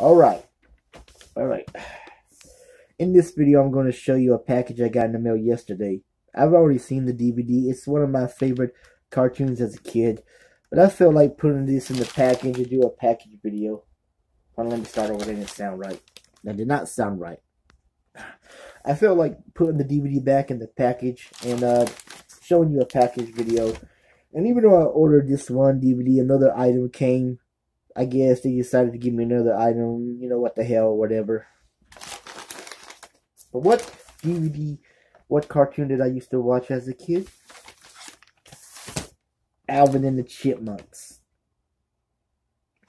Alright. Alright. In this video, I'm going to show you a package I got in the mail yesterday. I've already seen the DVD. It's one of my favorite cartoons as a kid. But I felt like putting this in the package to do a package video. Hold on, let me start over. That didn't sound right. That did not sound right. I felt like putting the DVD back in the package and uh, showing you a package video. And even though I ordered this one DVD, another item came I guess they decided to give me another item, you know what the hell, whatever. But what DVD, what cartoon did I used to watch as a kid? Alvin and the Chipmunks.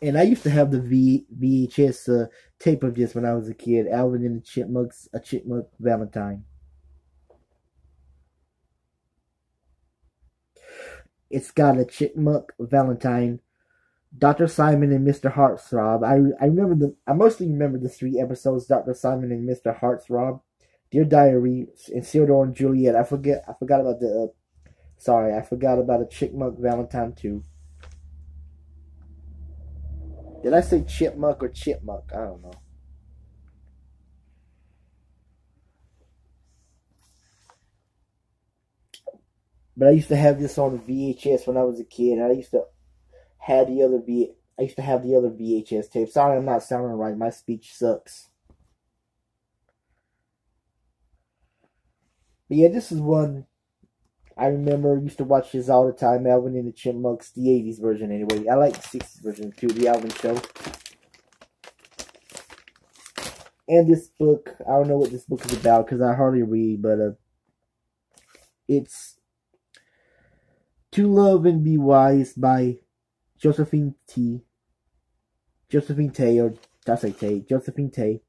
And I used to have the v, VHS uh, tape of this when I was a kid. Alvin and the Chipmunks, a Chipmunk Valentine. It's got a Chipmunk Valentine Dr. Simon and Mr. Heartthrob. I I remember the I mostly remember the three episodes, Dr. Simon and Mr. Heartthrob, Dear Diary, and Theodore and Juliet. I forget I forgot about the uh, sorry, I forgot about a Chipmunk Valentine too. Did I say chipmunk or chipmunk? I don't know. But I used to have this on VHS when I was a kid. I used to had the other V. I used to have the other VHS tape. Sorry, I'm not sounding right. My speech sucks. But yeah, this is one I remember. Used to watch this all the time. Alvin and the Chipmunks, the '80s version anyway. I like the '60s version too. The Alvin Show. And this book, I don't know what this book is about because I hardly read, but uh, it's To Love and Be Wise by Josephine T. Josephine Tey, or I say Tay? Josephine Tey.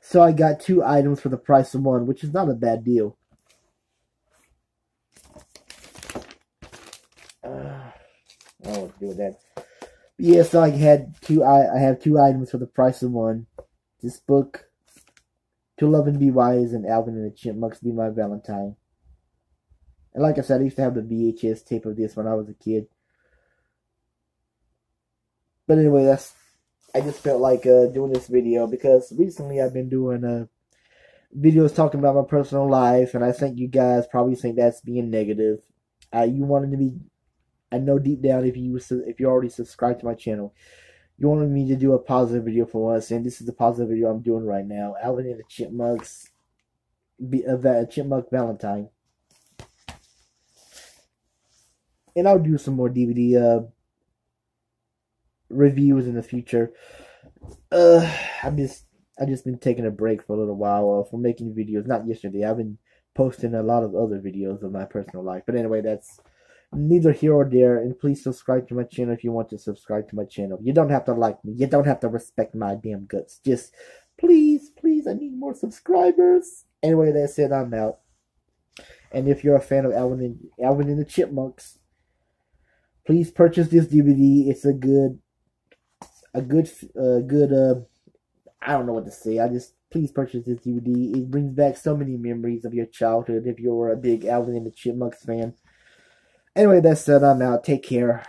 So I got two items for the price of one, which is not a bad deal. Uh, I don't want to do with that. But yeah, so I had two. I I have two items for the price of one. This book, To Love and Be Wise, and Alvin and the Chipmunks Be My Valentine. And like I said, I used to have the VHS tape of this when I was a kid. But anyway, that's I just felt like uh, doing this video because recently I've been doing uh, videos talking about my personal life, and I think you guys probably think that's being negative. Uh, you wanted to be, I know deep down if you if you already subscribed to my channel, you wanted me to do a positive video for once, and this is the positive video I'm doing right now. Alvin and the Chipmunks, be, uh, Chipmunk Valentine and I'll do some more DVD uh, reviews in the future. Uh, I'm just I've just been taking a break for a little while uh, from making videos. Not yesterday. I've been posting a lot of other videos of my personal life. But anyway, that's neither here or there. And please subscribe to my channel if you want to subscribe to my channel. You don't have to like me. You don't have to respect my damn guts. Just please, please, I need more subscribers. Anyway, that's it. I'm out. And if you're a fan of Alvin and Alvin and the Chipmunks, please purchase this DVD. It's a good, a good, uh, good. Uh, I don't know what to say. I just please purchase this DVD. It brings back so many memories of your childhood if you're a big Alvin and the Chipmunks fan. Anyway, that's said. I'm out. Take care.